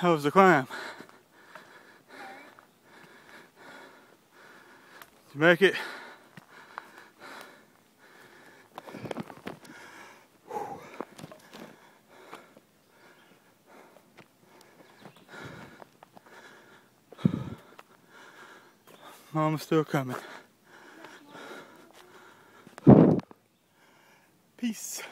That was the climb. Did you make it? Mama's still coming. Peace.